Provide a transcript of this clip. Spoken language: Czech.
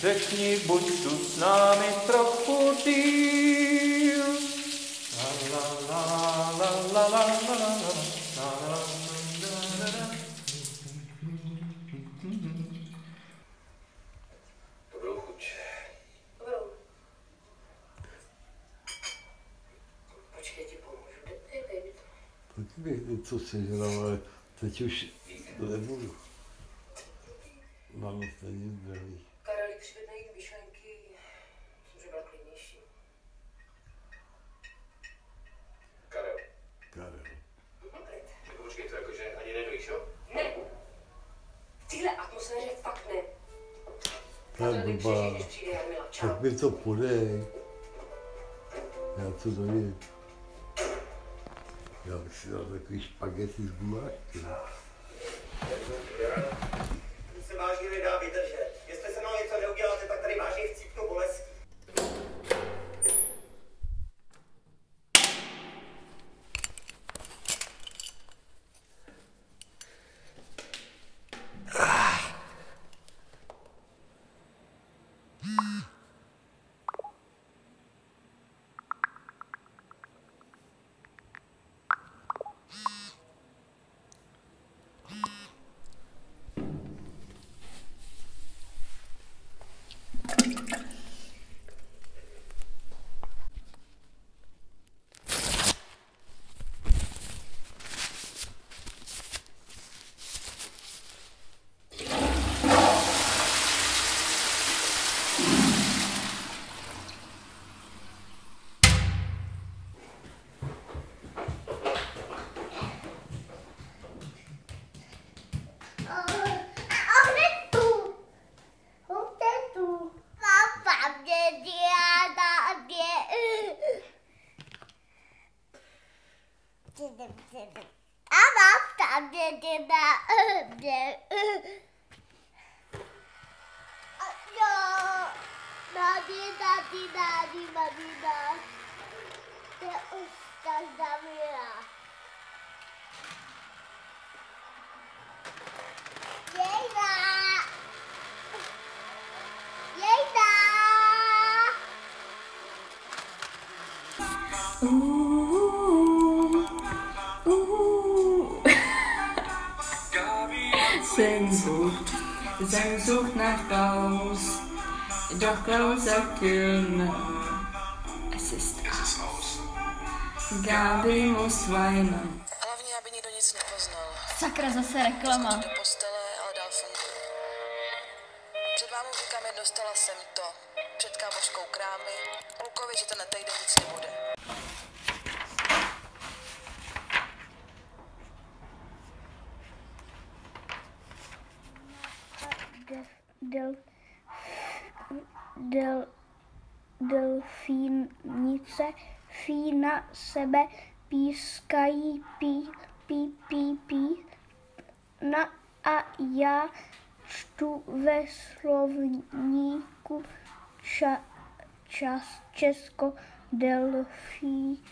Řekni, buď tu s námi trochu dýl. Bych něco sežral, ale teď už to nebudu. Mám stejně zdraví. Karel, když by najít myšlenky, že byla klidnější. Karel. Karel. Jako počkej, to jakože ani nedojíš, jo? Ne. V téhle atmosféře fakt ne. Ty blbá. Tak mi to podej. Já to dojím. Bych si dal takový špagety z gulášky. Se vážně nedá vydržet. gonna Ooh. Sehnsucht, Sehnsucht nach raus, doch raus erkennen. Es ist aus. Gabi muss weinen. Hlavně, aby nikdo nic nepoznal. Sakra, zase reklama. Do postele, ale dál funguje. Před mámou říkám, že dostala jsem to. Před kámoškou krámy. Lukovi, že to na týden nic nebude. Del, del, delfínice fína sebe pískají pí, pí, pí, pí, na a já čtu ve slovníku ča, čas Česko delfí,